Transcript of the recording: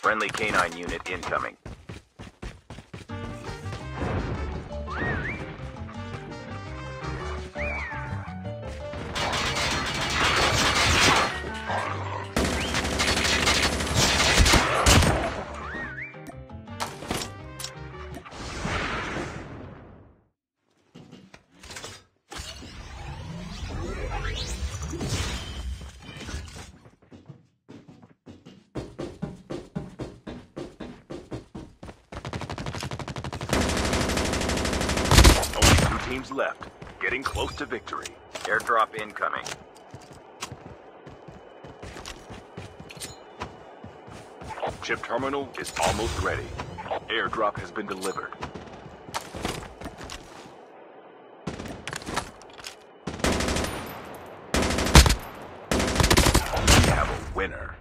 Friendly canine unit incoming. Only teams left. Getting close to victory. Airdrop incoming. Chip terminal is almost ready. Airdrop has been delivered. We have a winner.